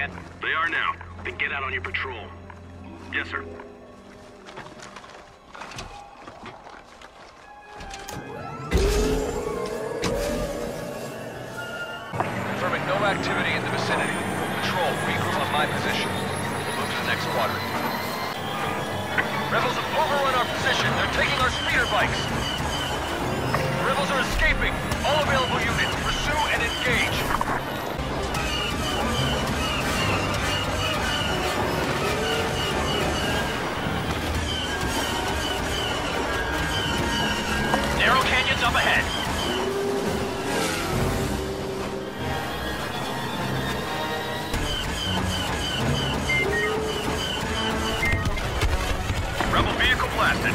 yet? They are now. Then get out on your patrol. Yes, sir. Confirming no activity in the vicinity. Patrol, regroup on my position. Move to the next quadrant. Rebels have overrun our position. They're taking our speeder bikes. Up ahead. Rebel vehicle blasted.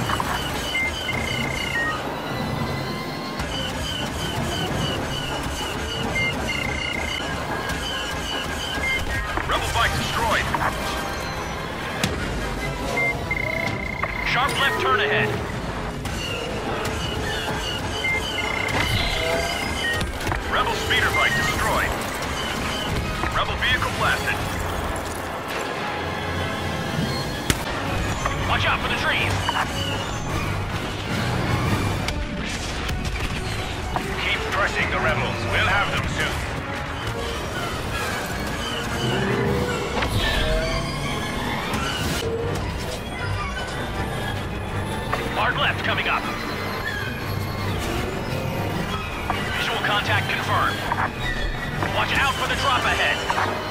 Rebel bike destroyed. Sharp left turn ahead. Blasted. Watch out for the trees. Keep pressing the rebels. We'll have them soon. Hard left coming up. Visual contact confirmed. Watch out for the drop ahead.